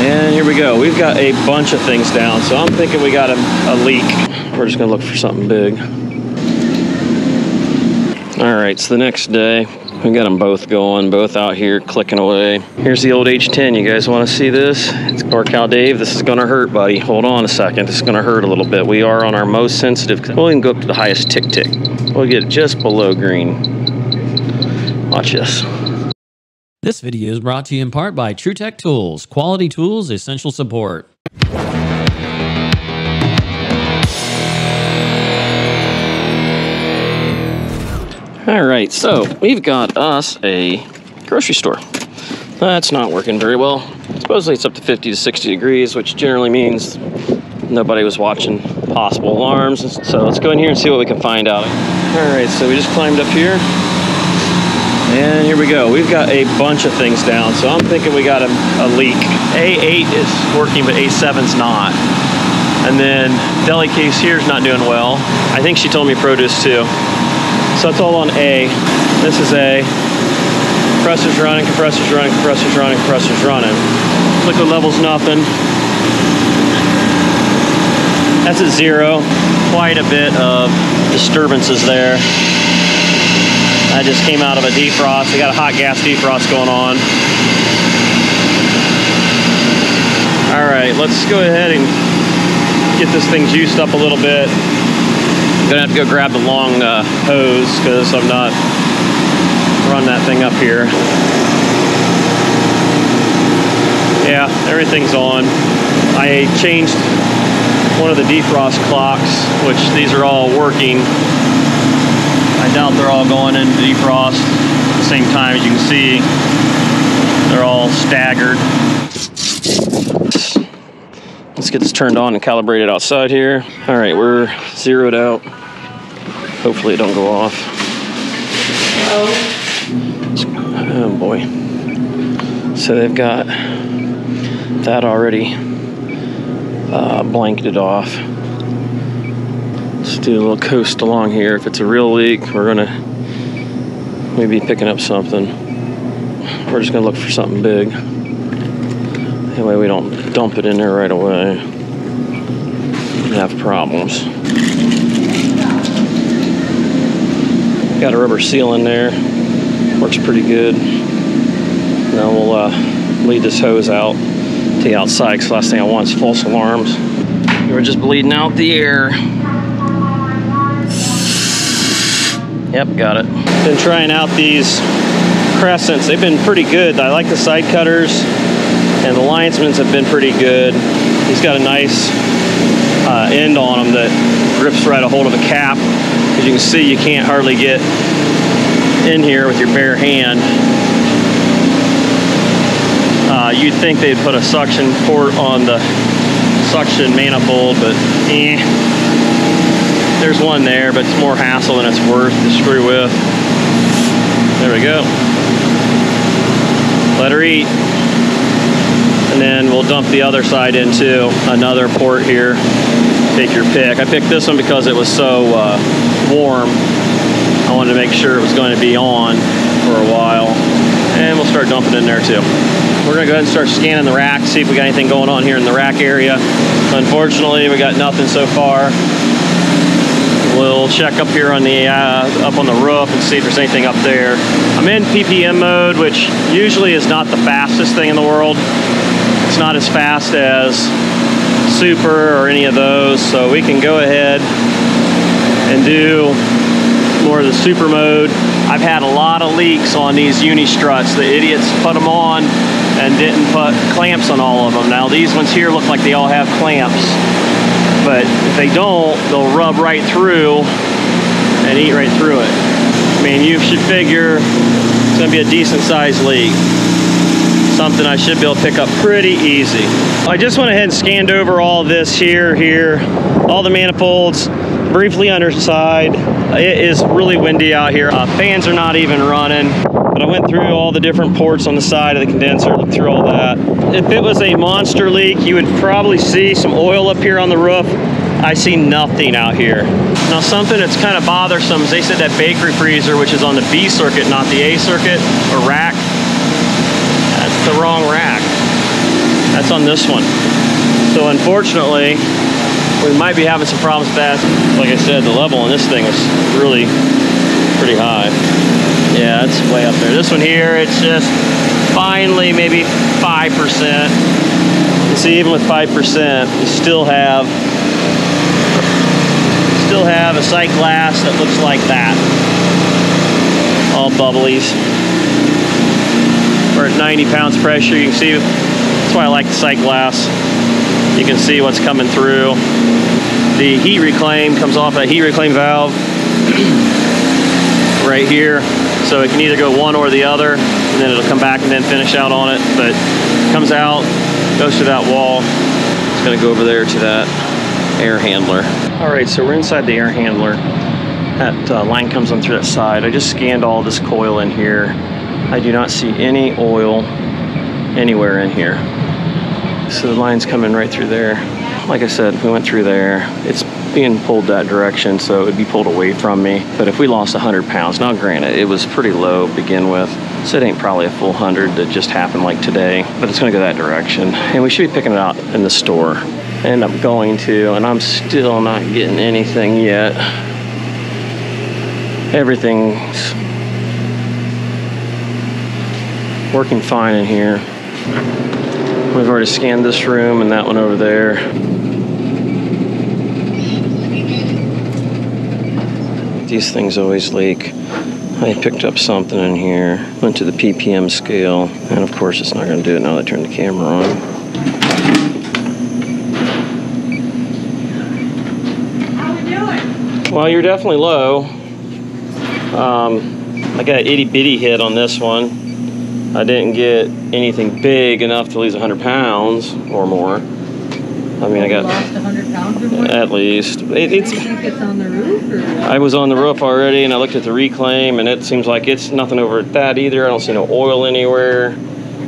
And here we go. We've got a bunch of things down, so I'm thinking we got a, a leak. We're just gonna look for something big. All right, so the next day, we got them both going, both out here clicking away. Here's the old H10. You guys want to see this? It's NorCal Dave. This is gonna hurt, buddy. Hold on a second. This is gonna hurt a little bit. We are on our most sensitive. We'll even go up to the highest tick tick. We'll get it just below green. Watch this. This video is brought to you in part by TruTech Tools, quality tools, essential support. All right, so we've got us a grocery store. That's not working very well. Supposedly it's up to 50 to 60 degrees, which generally means nobody was watching possible alarms. So let's go in here and see what we can find out. All right, so we just climbed up here. And here we go. We've got a bunch of things down, so I'm thinking we got a, a leak. A8 is working, but A7's not. And then deli case here is not doing well. I think she told me produce too. So it's all on A. This is A. Compressor's running, compressor's running, compressor's running, compressor's running. Liquid level's nothing. That's at zero. Quite a bit of disturbances there. I just came out of a defrost. We got a hot gas defrost going on. All right, let's go ahead and get this thing juiced up a little bit. Gonna have to go grab the long uh, hose because I'm not run that thing up here. Yeah, everything's on. I changed one of the defrost clocks, which these are all working. I doubt they're all going into defrost at the same time. As you can see, they're all staggered. Let's get this turned on and calibrated outside here. All right, we're zeroed out. Hopefully it don't go off. Oh boy. So they've got that already uh, blanketed off. Do a little coast along here. If it's a real leak, we're gonna maybe picking up something. We're just gonna look for something big. That way we don't dump it in there right away and have problems. Got a rubber seal in there. Works pretty good. Now we'll uh, lead this hose out to the outside because last thing I want is false alarms. We're just bleeding out the air. Yep, got it. Been trying out these crescents. They've been pretty good. I like the side cutters and the linesmans have been pretty good. He's got a nice uh, end on them that grips right a hold of a cap. As you can see, you can't hardly get in here with your bare hand. Uh, you'd think they'd put a suction port on the suction manifold, but eh. There's one there, but it's more hassle than it's worth to screw with. There we go. Let her eat. And then we'll dump the other side into another port here. Take your pick. I picked this one because it was so uh, warm. I wanted to make sure it was going to be on for a while. And we'll start dumping in there too. We're gonna go ahead and start scanning the rack, see if we got anything going on here in the rack area. Unfortunately, we got nothing so far. We'll check up here on the uh, up on the roof and see if there's anything up there. I'm in PPM mode, which usually is not the fastest thing in the world. It's not as fast as Super or any of those, so we can go ahead and do more of the Super mode. I've had a lot of leaks on these uni struts. The idiots put them on and didn't put clamps on all of them. Now these ones here look like they all have clamps, but if they don't, they'll rub right through and eat right through it. I mean, you should figure it's gonna be a decent sized leak. Something I should be able to pick up pretty easy. I just went ahead and scanned over all this here, here, all the manifolds, briefly underside. It is really windy out here. Uh, fans are not even running. But I went through all the different ports on the side of the condenser, looked through all that. If it was a monster leak, you would probably see some oil up here on the roof. I see nothing out here. Now something that's kind of bothersome is they said that bakery freezer, which is on the B circuit, not the A circuit or rack, that's the wrong rack. That's on this one. So unfortunately, we might be having some problems with that. Like I said, the level on this thing was really pretty high. Yeah, it's way up there. This one here, it's just finally maybe 5%. You see, even with 5%, you still have still have a sight glass that looks like that. All bubblies. We're at 90 pounds pressure. You can see, that's why I like the sight glass. You can see what's coming through. The heat reclaim comes off that heat reclaim valve right here. So it can either go one or the other, and then it'll come back and then finish out on it. But it comes out, goes to that wall. It's gonna go over there to that air handler. All right, so we're inside the air handler. That uh, line comes on through that side. I just scanned all this coil in here. I do not see any oil anywhere in here. So the line's coming right through there. Like I said, we went through there, it's being pulled that direction, so it would be pulled away from me. But if we lost 100 pounds, now granted, it was pretty low to begin with, so it ain't probably a full 100 that just happened like today, but it's gonna go that direction. And we should be picking it out in the store. And I'm going to, and I'm still not getting anything yet. Everything's working fine in here. We've already scanned this room and that one over there. These things always leak. I picked up something in here, went to the ppm scale, and of course it's not going to do it now that I turn the camera on. How we doing? Well, you're definitely low. Um, I got an itty bitty hit on this one. I didn't get anything big enough to lose 100 pounds or more. I mean, I got Lost 100 pounds or more? at least. It, it's. it's on the roof? I was on the roof already, and I looked at the reclaim, and it seems like it's nothing over at that either. I don't see no oil anywhere.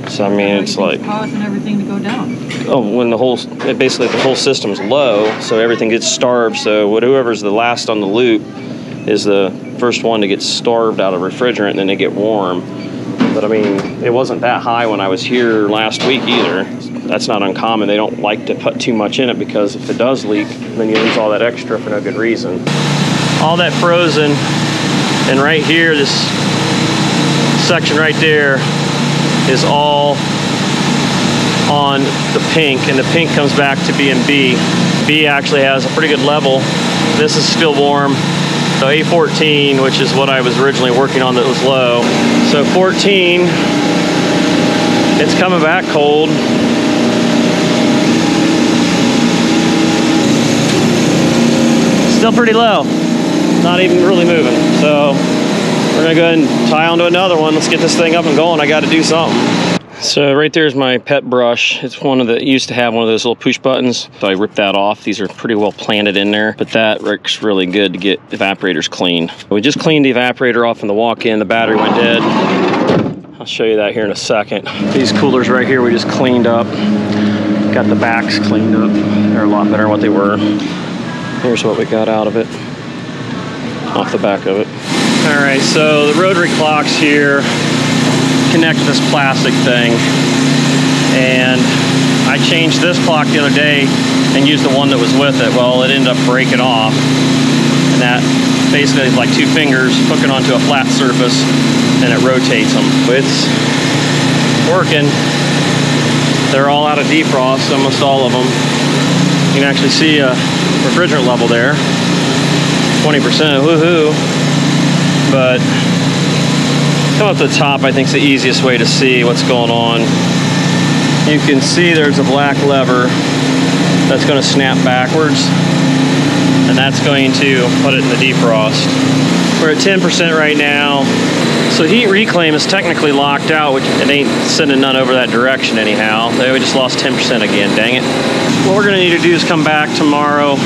So I mean, it's like Causing everything to go down. oh, when the whole basically the whole system's low, so everything gets starved. So whoever's the last on the loop is the first one to get starved out of refrigerant, and then they get warm. But I mean, it wasn't that high when I was here last week either. That's not uncommon. They don't like to put too much in it because if it does leak, then you lose all that extra for no good reason. All that frozen, and right here, this section right there is all on the pink, and the pink comes back to B and B. B actually has a pretty good level. This is still warm. So A14, which is what I was originally working on that was low. So 14, it's coming back cold. Still pretty low. Not even really moving. So we're gonna go ahead and tie onto another one. Let's get this thing up and going. I gotta do something. So right there's my pet brush. It's one of the, used to have one of those little push buttons. So I ripped that off. These are pretty well planted in there, but that works really good to get evaporators clean. We just cleaned the evaporator off in the walk-in. The battery went dead. I'll show you that here in a second. These coolers right here, we just cleaned up. Got the backs cleaned up. They're a lot better than what they were. Here's what we got out of it. Off the back of it. All right, so the rotary clocks here connect this plastic thing. And I changed this clock the other day and used the one that was with it. Well, it ended up breaking off. And that basically is like two fingers hooking onto a flat surface and it rotates them. But It's working. They're all out of defrost, almost all of them. You can actually see a refrigerant level there. 20%, woohoo. But come up to the top, I think is the easiest way to see what's going on. You can see there's a black lever that's going to snap backwards, and that's going to put it in the defrost. We're at 10% right now. So heat reclaim is technically locked out, which it ain't sending none over that direction anyhow. They we just lost 10% again, dang it. What we're gonna need to do is come back tomorrow,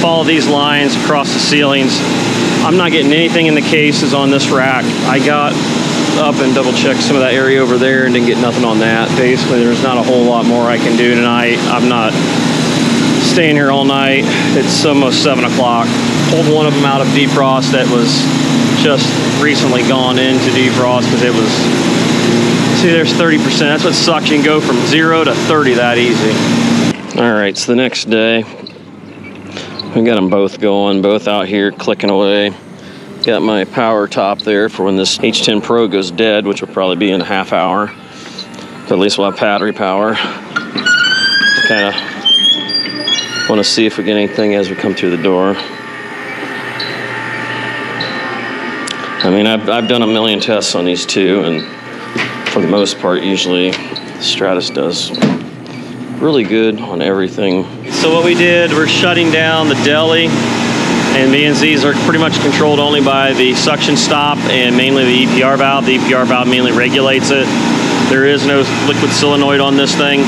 follow these lines across the ceilings. I'm not getting anything in the cases on this rack. I got up and double checked some of that area over there and didn't get nothing on that. Basically, there's not a whole lot more I can do tonight. I'm not staying here all night. It's almost seven o'clock. Pulled one of them out of defrost that was just recently gone into defrost because it was See, there's 30%. That's what sucks. You can go from zero to 30 that easy. All right, so the next day, we got them both going, both out here clicking away. Got my power top there for when this H10 Pro goes dead, which will probably be in a half hour. But at least we'll have battery power. Kind of want to see if we get anything as we come through the door. I mean, I've, I've done a million tests on these two, and for the most part, usually Stratus does really good on everything. So what we did, we're shutting down the deli, and the are pretty much controlled only by the suction stop and mainly the EPR valve. The EPR valve mainly regulates it. There is no liquid solenoid on this thing.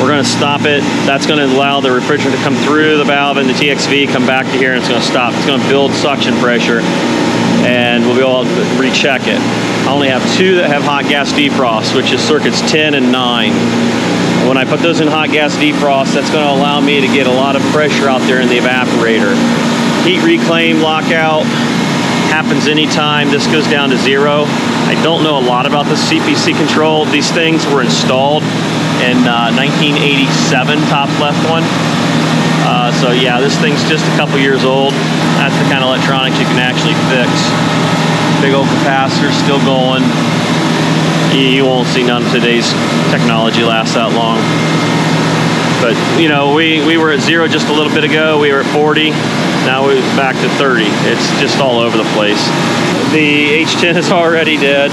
We're going to stop it. That's going to allow the refrigerant to come through the valve and the TXV come back to here and it's going to stop. It's going to build suction pressure and we'll be able to recheck it. I only have two that have hot gas defrost, which is circuits 10 and 9. When I put those in hot gas defrost, that's going to allow me to get a lot of pressure out there in the evaporator. Heat reclaim lockout happens anytime this goes down to zero. I don't know a lot about the CPC control. These things were installed in uh, 1987, top left one. Uh, so yeah, this thing's just a couple years old. That's the kind of electronics you can actually fix. Big old capacitor still going. You won't see none of today's technology last that long. But you know, we, we were at zero just a little bit ago. We were at 40. Now we're back to 30. It's just all over the place. The H10 is already dead.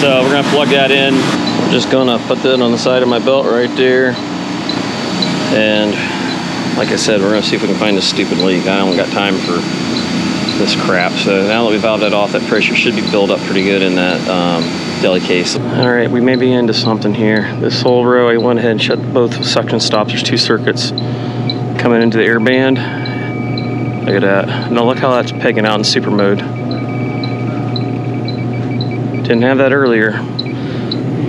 So we're gonna plug that in. Just gonna put that on the side of my belt right there. And like I said, we're gonna see if we can find this stupid leak. I don't got time for this crap. So now that we've valved that off, that pressure should be built up pretty good in that um, deli case. All right, we may be into something here. This whole row, I went ahead and shut both suction stops. There's two circuits coming into the air band. Look at that. Now look how that's pegging out in super mode. Didn't have that earlier.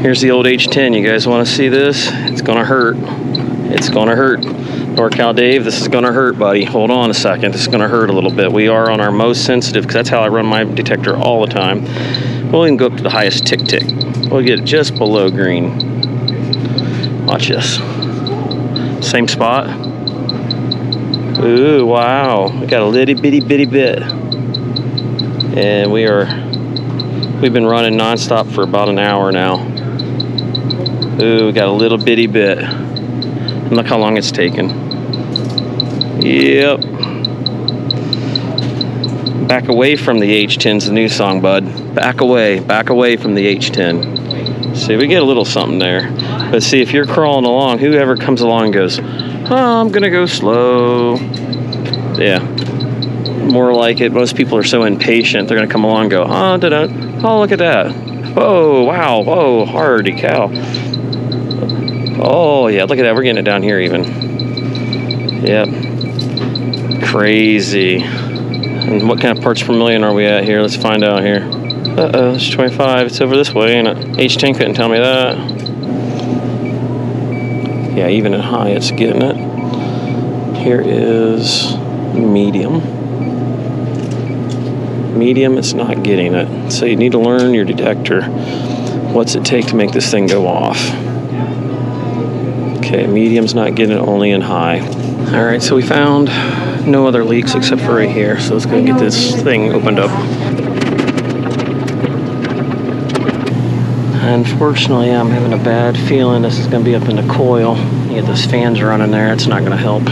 Here's the old H10. You guys want to see this? It's gonna hurt. It's gonna hurt. NorCal Dave, this is gonna hurt, buddy. Hold on a second. This is gonna hurt a little bit. We are on our most sensitive, because that's how I run my detector all the time. We'll even go up to the highest tick tick. We'll get it just below green. Watch this. Same spot. Ooh, wow. We got a little bitty bitty bit. And we are, we've been running nonstop for about an hour now. Ooh, we got a little bitty bit. And look how long it's taken. Yep. Back away from the H10's the new song, bud. Back away, back away from the H10. See, we get a little something there. But see, if you're crawling along, whoever comes along goes, oh, I'm gonna go slow. Yeah. More like it, most people are so impatient, they're gonna come along and go, oh, da -da. oh look at that. Whoa, wow, whoa, hardy cow. Oh, yeah, look at that. We're getting it down here even. Yep. Crazy. And what kind of parts per million are we at here? Let's find out here. Uh-oh, it's 25. It's over this way, ain't it? H10 couldn't tell me that. Yeah, even at high, it's getting it. Here is medium. Medium, it's not getting it. So you need to learn your detector. What's it take to make this thing go off? Okay, medium's not getting it, only in high. All right, so we found no other leaks except for right here. So let's go get this thing opened up. Unfortunately, I'm having a bad feeling this is going to be up in the coil. You get those fans running there, it's not going to help.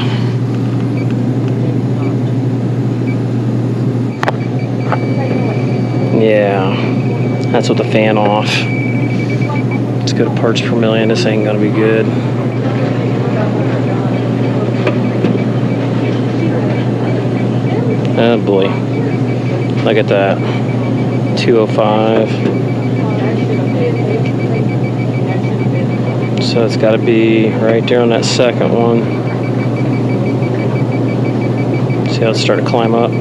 Yeah, that's with the fan off. Let's go to parts per million. This ain't going to be good. Oh boy. Look at that. 205. So it's got to be right there on that second one. See how it's starting to climb up.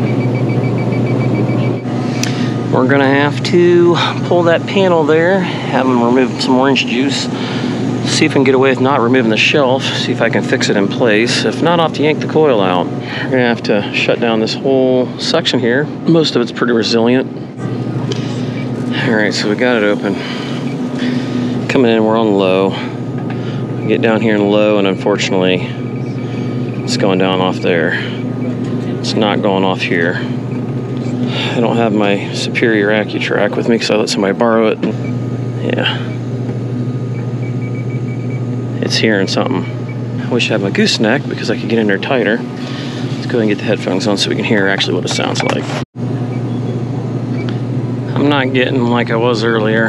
We're gonna have to pull that panel there, have them remove some orange juice, see if I can get away with not removing the shelf, see if I can fix it in place. If not, I'll have to yank the coil out. We're gonna have to shut down this whole section here. Most of it's pretty resilient. All right, so we got it open. Coming in, we're on low. We get down here in low, and unfortunately, it's going down off there. It's not going off here. I don't have my Superior AccuTrak with me because I let somebody borrow it. Yeah. It's hearing something. I wish I had my gooseneck because I could get in there tighter. Let's go ahead and get the headphones on so we can hear actually what it sounds like. I'm not getting like I was earlier,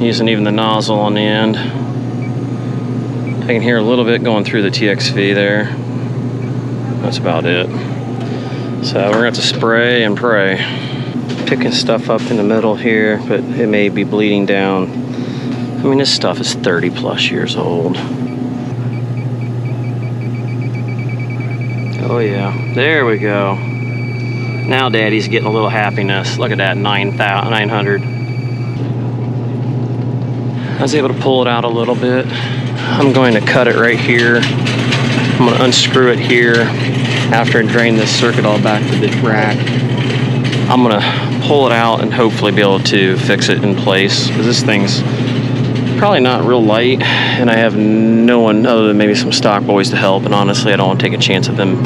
using even the nozzle on the end. I can hear a little bit going through the TXV there. That's about it. So we're gonna have to spray and pray. Picking stuff up in the middle here, but it may be bleeding down. I mean, this stuff is 30 plus years old. Oh yeah, there we go. Now daddy's getting a little happiness. Look at that, 9,000, 900. I was able to pull it out a little bit. I'm going to cut it right here. I'm gonna unscrew it here after I drain this circuit all back to the rack. I'm gonna pull it out and hopefully be able to fix it in place. Cause this thing's probably not real light and I have no one other than maybe some stock boys to help and honestly I don't want to take a chance of them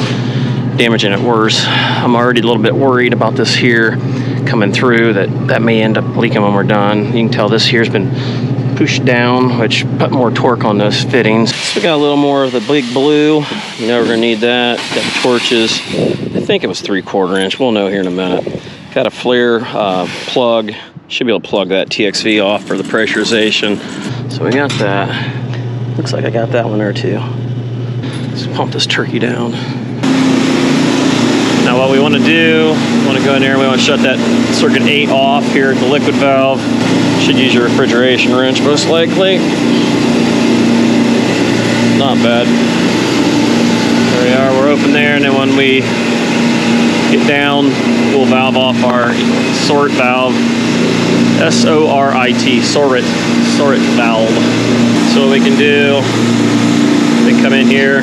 damaging it worse. I'm already a little bit worried about this here coming through that that may end up leaking when we're done. You can tell this here's been pushed down, which put more torque on those fittings. So we got a little more of the big blue. You know we're gonna need that. Got the torches. I think it was three quarter inch. We'll know here in a minute. Got a flare uh, plug. Should be able to plug that TXV off for the pressurization. So we got that. Looks like I got that one there too. Let's pump this turkey down. Now what we want to do, we want to go in there we want to shut that circuit 8 off here at the liquid valve. Should use your refrigeration wrench most likely. Not bad. There we are, we're open there and then when we get down, we'll valve off our sorit valve. S-O-R-I-T, sorit, sorit valve. So what we can do, we come in here,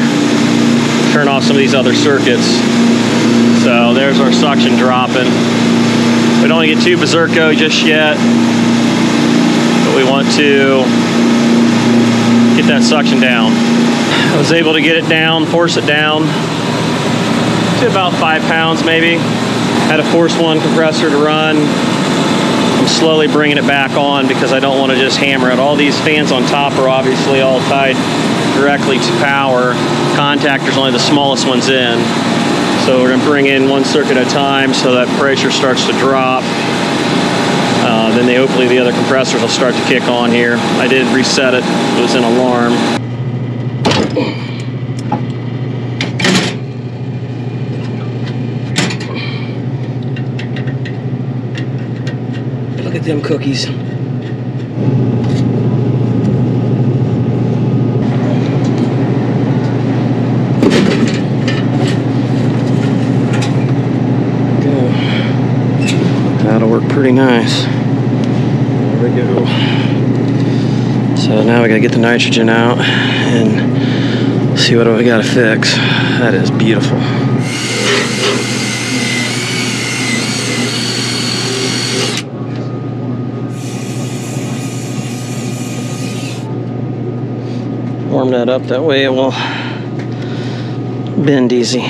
turn off some of these other circuits. So there's our suction dropping. We don't want to get too berserko just yet, but we want to get that suction down. I was able to get it down, force it down to about five pounds maybe. Had to force one compressor to run. Slowly bringing it back on because I don't want to just hammer it. All these fans on top are obviously all tied directly to power. Contactor's only the smallest ones in. So we're going to bring in one circuit at a time so that pressure starts to drop. Uh, then they, hopefully the other compressors will start to kick on here. I did reset it. It was an alarm. At them cookies. Go. That'll work pretty nice. There we go. So now we gotta get the nitrogen out and see what we gotta fix. That is beautiful. Warm that up, that way it will bend easy.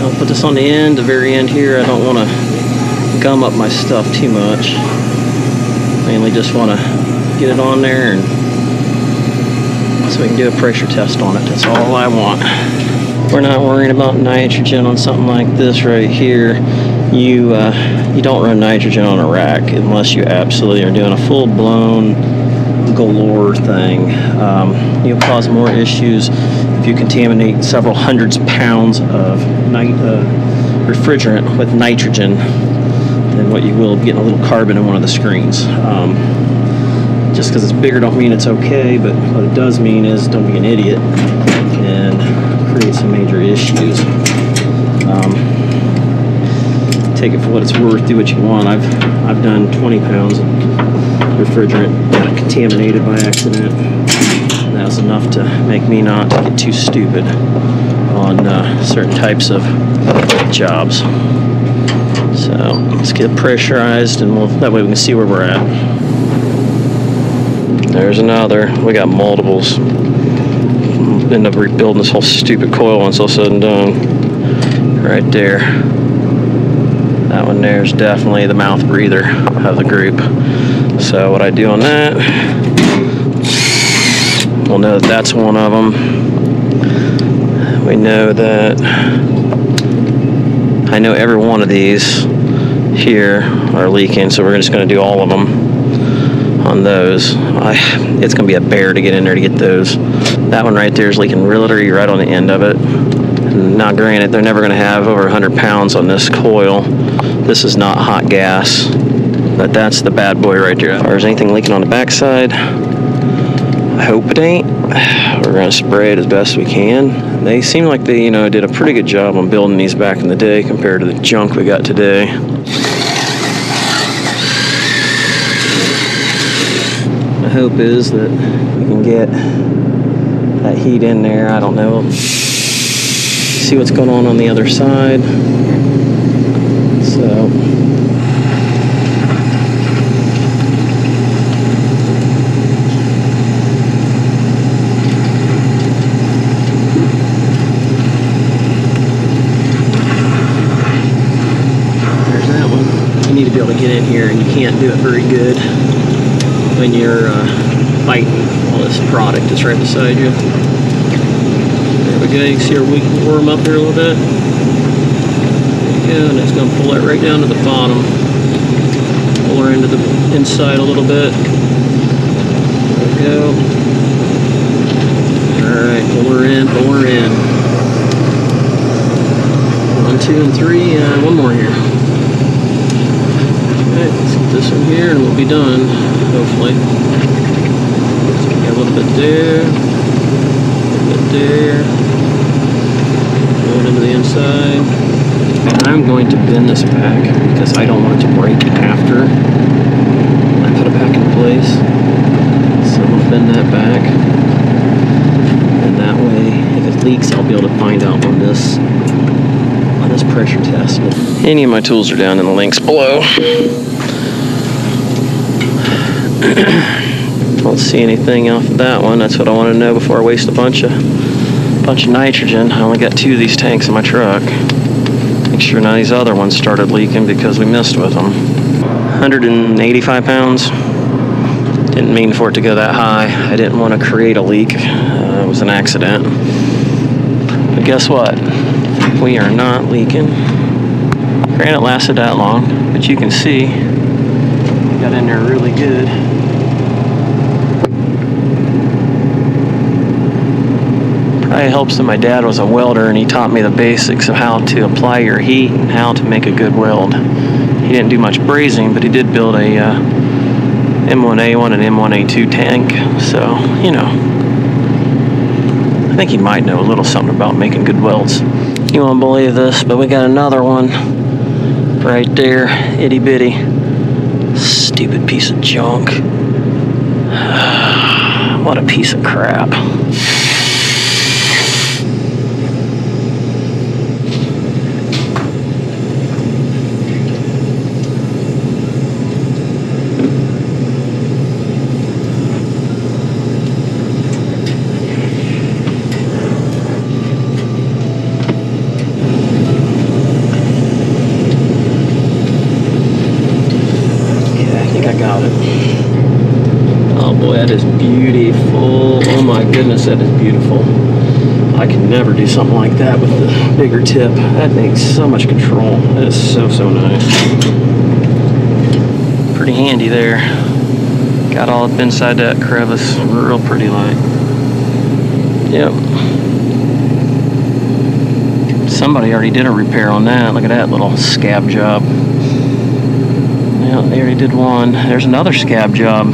I'll put this on the end, the very end here. I don't want to gum up my stuff too much. Mainly just want to get it on there and so we can do a pressure test on it. That's all I want. We're not worrying about nitrogen on something like this right here. You uh, you don't run nitrogen on a rack unless you absolutely are doing a full-blown galore thing. Um, you'll cause more issues if you contaminate several hundreds of pounds of uh, refrigerant with nitrogen than what you will getting a little carbon in one of the screens. Um, just because it's bigger don't mean it's okay, but what it does mean is don't be an idiot and create some major issues. Um, take it for what it's worth. Do what you want. I've I've done 20 pounds of refrigerant got contaminated by accident. That was enough to make me not get too stupid on uh, certain types of jobs. So let's get pressurized, and we'll, that way we can see where we're at. There's another. We got multiples. End up rebuilding this whole stupid coil once all said and done. Right there. That one there is definitely the mouth breather of the group. So what I do on that, we'll know that that's one of them. We know that I know every one of these here are leaking, so we're just going to do all of them on those. I, it's going to be a bear to get in there to get those. That one right there is leaking really right on the end of it. Now, granted, they're never going to have over 100 pounds on this coil. This is not hot gas, but that's the bad boy right there. Far as anything leaking on the backside, I hope it ain't. We're going to spray it as best we can. They seem like they, you know, did a pretty good job on building these back in the day compared to the junk we got today. My hope is that we can get that heat in there. I don't know. See what's going on on the other side. So. There's that one. You need to be able to get in here, and you can't do it very good when you're uh, fighting all this product that's right beside you. There we go. You can see our weak worm up here a little bit. There and it's going to pull it right down to the bottom. Pull her into the inside a little bit. There we go. All right, pull her in, pull her in. One, two, and three, and one more here. Alright, let's get this one here and we'll be done, hopefully. So we got a little bit there, a little bit there. Going into the inside. I'm going to bend this back because I don't want it to break after I put it back in place. So I'm going to bend that back. And that way, if it leaks, I'll be able to find out on this on this pressure test. Any of my tools are down in the links below. Don't see anything off of that one. That's what I want to know before I waste a bunch of bunch of nitrogen. I only got two of these tanks in my truck. Make sure none of these other ones started leaking because we missed with them. 185 pounds. Didn't mean for it to go that high. I didn't want to create a leak. Uh, it was an accident. But guess what? We are not leaking. Granted, it lasted that long, but you can see got in there really good. Probably helps that my dad was a welder and he taught me the basics of how to apply your heat and how to make a good weld. He didn't do much brazing, but he did build a uh, M1A1 and M1A2 tank, so you know. I think he might know a little something about making good welds. You won't believe this, but we got another one right there, itty bitty. Stupid piece of junk. what a piece of crap. Yeah, I think I got it. Oh boy, that is beautiful. Oh my goodness, that is beautiful. I can never do something like that with the bigger tip. That makes so much control. That is so, so nice. Pretty handy there. Got all up inside that crevice. Real pretty light. Yep. Somebody already did a repair on that. Look at that little scab job. Yeah, they already did one. There's another scab job.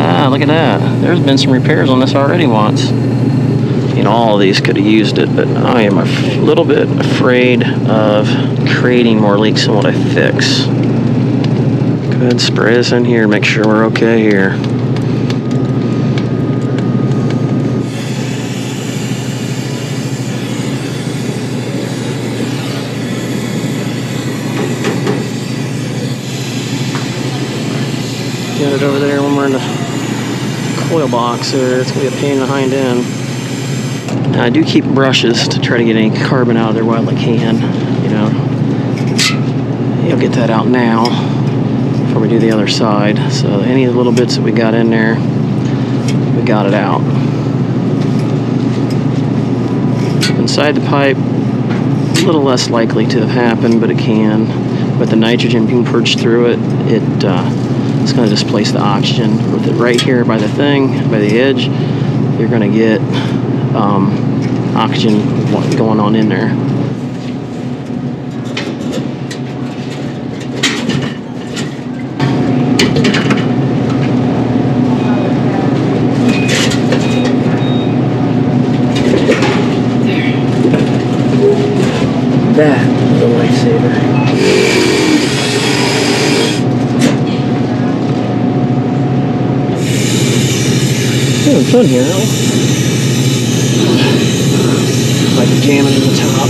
Ah, look at that. There's been some repairs on this already once. You know, all of these could have used it, but I am a f- little bit afraid of creating more leaks than what I fix. Go ahead spray this in here, make sure we're okay here. Get it over there when we're in the coil box there. It's gonna be a pain in the hind end. I do keep brushes to try to get any carbon out of there while I can. You know, you'll get that out now before we do the other side. So any little bits that we got in there, we got it out. Inside the pipe, a little less likely to have happened, but it can. With the nitrogen being purged through it, it uh, it's going to displace the oxygen. With it right here by the thing, by the edge, you're going to get um, oxygen going on in there. That was a lifesaver. Having fun here, jamming in the top.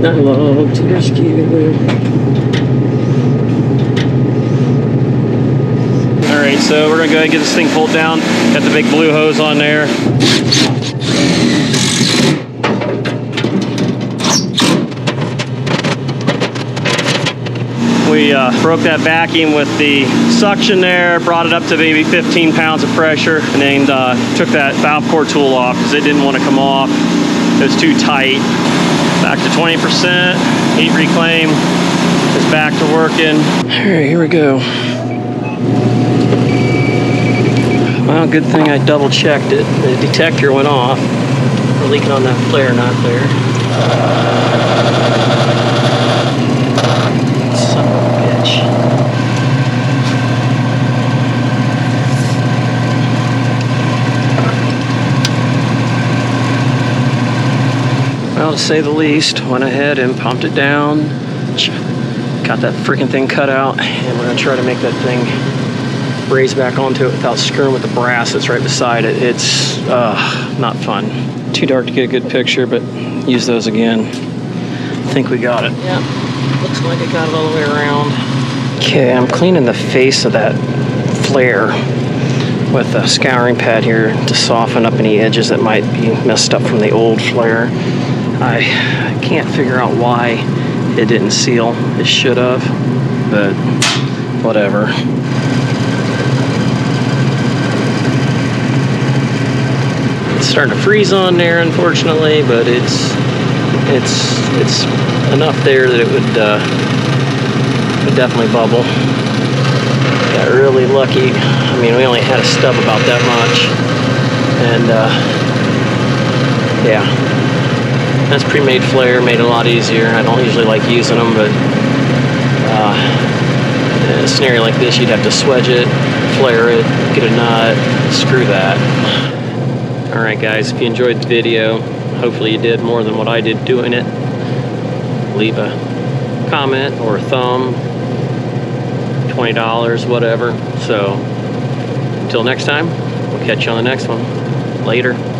Not love to rescue. All right, so we're gonna go ahead and get this thing pulled down. Got the big blue hose on there. We uh, broke that vacuum with the suction there, brought it up to maybe 15 pounds of pressure, and then uh, took that valve core tool off because it didn't want to come off. It was too tight. Back to 20%. Heat reclaim is back to working. All right, here we go. Well, good thing I double checked it. The detector went off. We're leaking on that flare nut there. Son of a bitch. Well, to say the least, went ahead and pumped it down. Got that freaking thing cut out, and we're gonna try to make that thing raise back onto it without screwing with the brass that's right beside it. It's uh, not fun. Too dark to get a good picture, but use those again. I think we got it. Yeah, looks like I got it all the way around. Okay, I'm cleaning the face of that flare with a scouring pad here to soften up any edges that might be messed up from the old flare. I can't figure out why it didn't seal. It should have, but whatever. It's starting to freeze on there, unfortunately, but it's it's it's enough there that it would uh, would definitely bubble. Got really lucky. I mean, we only had a stub about that much, and uh, yeah, that's pre-made flare made a lot easier. I don't usually like using them, but uh, in a scenario like this, you'd have to swedge it, flare it, get a nut, screw that. All right, guys, if you enjoyed the video, hopefully you did more than what I did doing it. Leave a comment or a thumb, $20, whatever. So until next time, we'll catch you on the next one. Later.